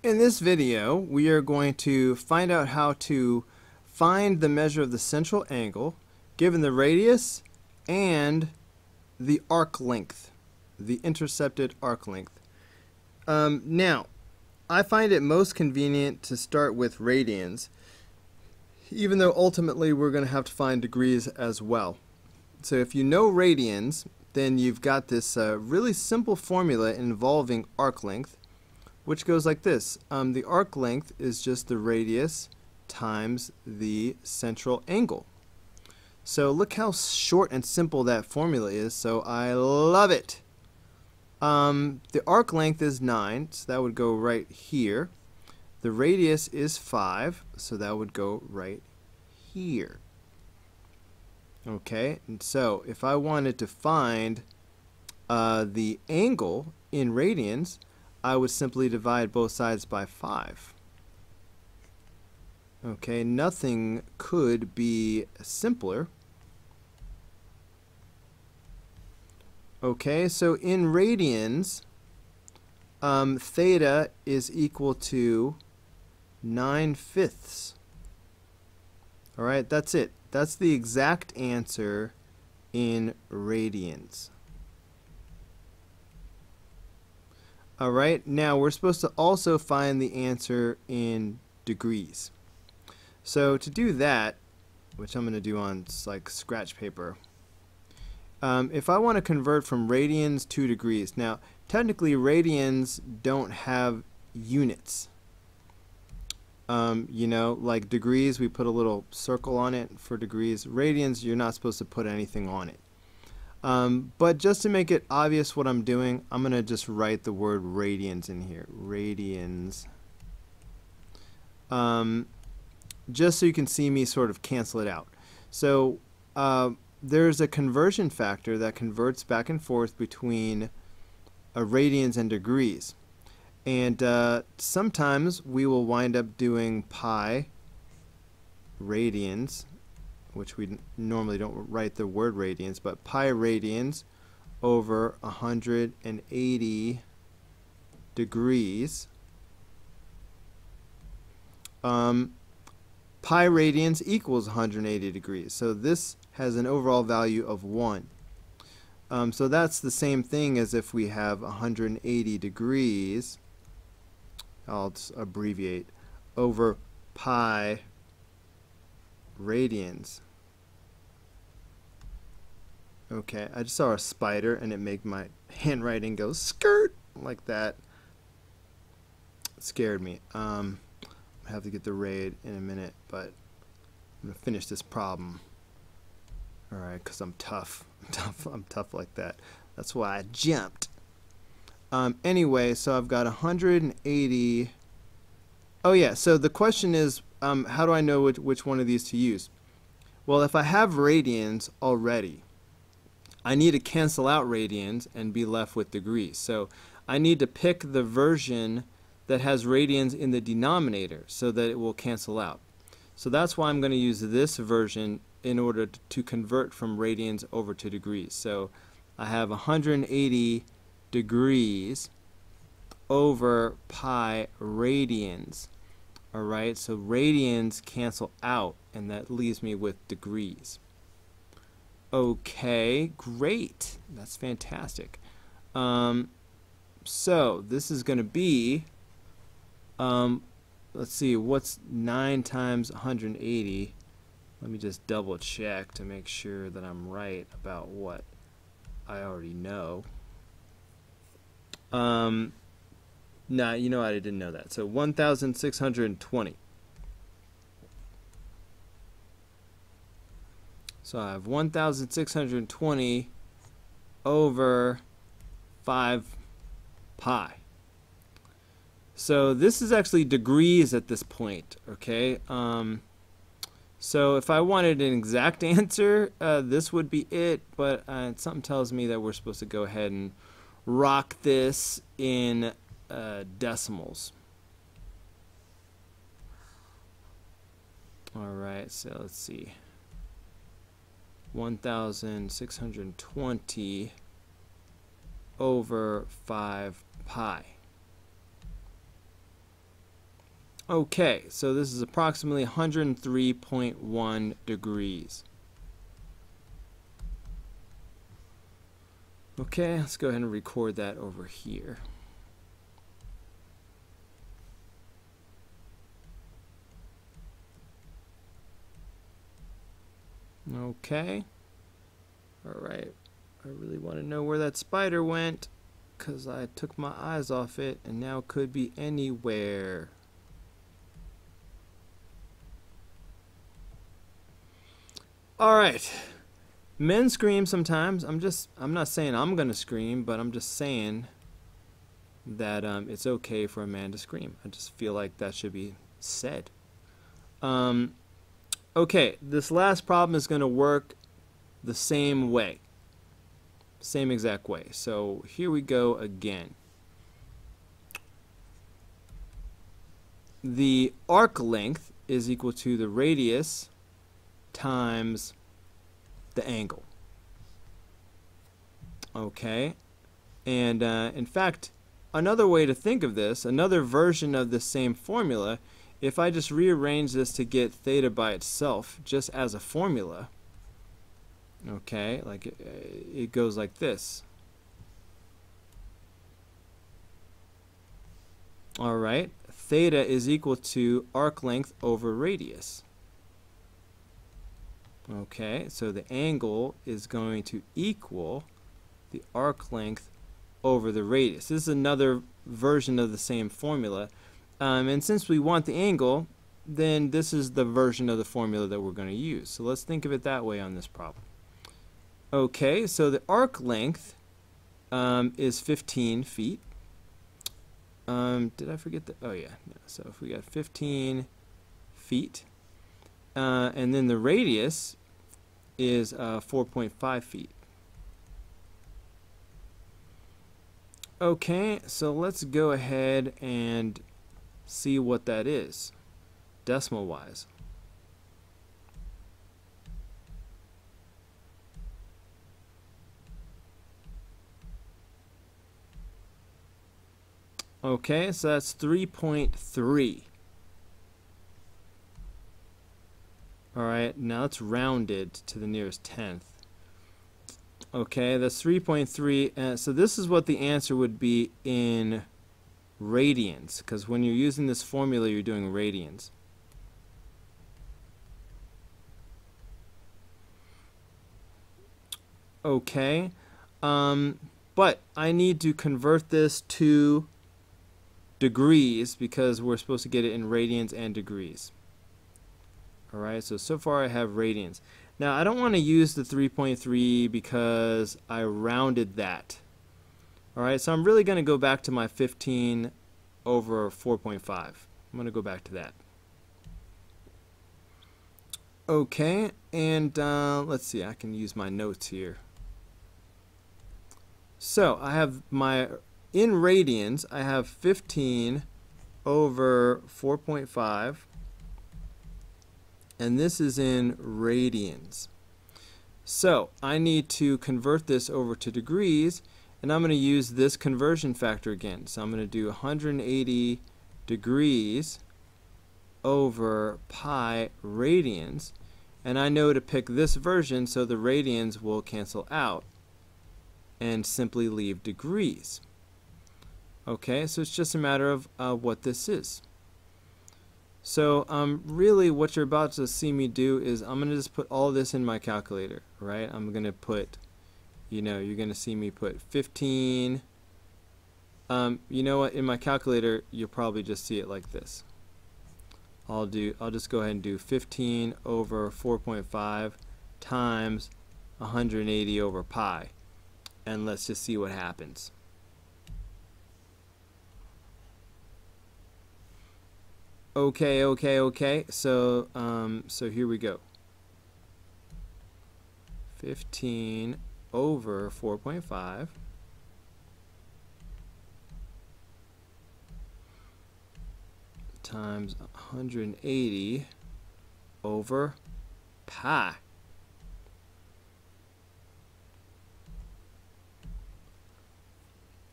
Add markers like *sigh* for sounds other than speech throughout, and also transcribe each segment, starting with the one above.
In this video, we are going to find out how to find the measure of the central angle given the radius and the arc length, the intercepted arc length. Um, now, I find it most convenient to start with radians, even though ultimately we're going to have to find degrees as well. So if you know radians, then you've got this uh, really simple formula involving arc length, which goes like this. Um, the arc length is just the radius times the central angle. So look how short and simple that formula is, so I love it. Um, the arc length is 9, so that would go right here. The radius is 5, so that would go right here. Okay, and so if I wanted to find uh, the angle in radians, I would simply divide both sides by 5. Okay, nothing could be simpler. Okay, so in radians, um, theta is equal to 9 fifths. Alright, that's it. That's the exact answer in radians. Alright, now we're supposed to also find the answer in degrees. So to do that, which I'm going to do on like scratch paper, um, if I want to convert from radians to degrees, now technically radians don't have units. Um, you know, like degrees, we put a little circle on it for degrees. Radians, you're not supposed to put anything on it. Um, but just to make it obvious what I'm doing, I'm going to just write the word radians in here. Radians. Um, just so you can see me sort of cancel it out. So uh, there's a conversion factor that converts back and forth between uh, radians and degrees. And uh, sometimes we will wind up doing pi radians, which we normally don't write the word radians, but pi radians over 180 degrees. Um, pi radians equals 180 degrees. So this has an overall value of 1. Um, so that's the same thing as if we have 180 degrees, I'll abbreviate, over pi radians. Okay, I just saw a spider and it made my handwriting go skirt like that. It scared me. Um, I have to get the raid in a minute, but I'm to finish this problem. Alright, because I'm tough. *laughs* I'm tough. I'm tough like that. That's why I jumped. Um, anyway, so I've got 180. Oh yeah, so the question is, um, how do I know which, which one of these to use? Well, if I have radians already, I need to cancel out radians and be left with degrees. So I need to pick the version that has radians in the denominator so that it will cancel out. So that's why I'm going to use this version in order to convert from radians over to degrees. So I have 180 degrees over pi radians. Alright, so radians cancel out, and that leaves me with degrees. Okay, great. That's fantastic. Um, so this is going to be, um, let's see, what's 9 times 180? Let me just double check to make sure that I'm right about what I already know. Um, nah, you know? I didn't know that. So 1,620. So I have 1,620 over 5 pi. So this is actually degrees at this point, okay? Um, so if I wanted an exact *laughs* answer, uh, this would be it, but uh, something tells me that we're supposed to go ahead and rock this in uh, decimals. Alright, so let's see. 1,620 over 5 pi. Okay, so this is approximately 103.1 degrees. Okay, let's go ahead and record that over here. Okay. Alright. I really want to know where that spider went because I took my eyes off it and now it could be anywhere. Alright. Men scream sometimes. I'm just, I'm not saying I'm going to scream, but I'm just saying that um, it's okay for a man to scream. I just feel like that should be said. Um, okay, this last problem is going to work the same way. Same exact way. So here we go again. The arc length is equal to the radius times the angle. Okay, and uh, in fact, another way to think of this, another version of the same formula, if I just rearrange this to get theta by itself, just as a formula, okay, like it, it goes like this. All right, theta is equal to arc length over radius. Okay, so the angle is going to equal the arc length over the radius. This is another version of the same formula. Um, and since we want the angle, then this is the version of the formula that we're going to use. So let's think of it that way on this problem. Okay, so the arc length um, is 15 feet. Um, did I forget that? Oh yeah, so if we got 15 feet, uh, and then the radius is uh, 4.5 feet. Okay, so let's go ahead and see what that is, decimal wise. Okay, so that's 3.3. Alright, now it's rounded to the nearest tenth. Okay, that's 3.3. Uh, so this is what the answer would be in radians, because when you're using this formula, you're doing radians. Okay, um, but I need to convert this to degrees because we're supposed to get it in radians and degrees. Alright, so so far I have radians. Now I don't want to use the 3.3 because I rounded that. Alright, so I'm really going to go back to my 15 over 4.5. I'm going to go back to that. Okay, and uh, let's see, I can use my notes here. So I have my, in radians, I have 15 over 4.5 and this is in radians. So I need to convert this over to degrees and I'm going to use this conversion factor again. So I'm going to do 180 degrees over pi radians and I know to pick this version so the radians will cancel out and simply leave degrees. Okay, so it's just a matter of uh, what this is. So um, really what you're about to see me do is I'm going to just put all this in my calculator, right? I'm going to put, you know, you're going to see me put 15. Um, you know what? In my calculator, you'll probably just see it like this. I'll do. I'll just go ahead and do 15 over 4.5 times 180 over pi, and let's just see what happens. Okay, okay, okay. So, um, so here we go. 15 over 4.5 times 180 over pi.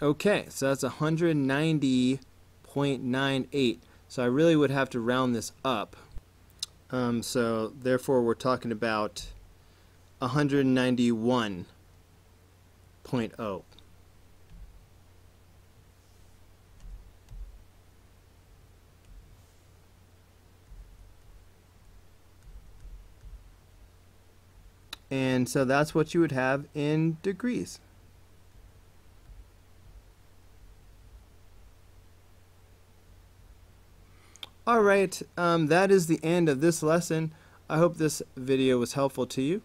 Okay, so that's 190.98. So I really would have to round this up. Um, so therefore we're talking about 191.0. And so that's what you would have in degrees. Alright, um, that is the end of this lesson. I hope this video was helpful to you.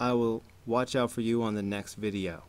I will watch out for you on the next video.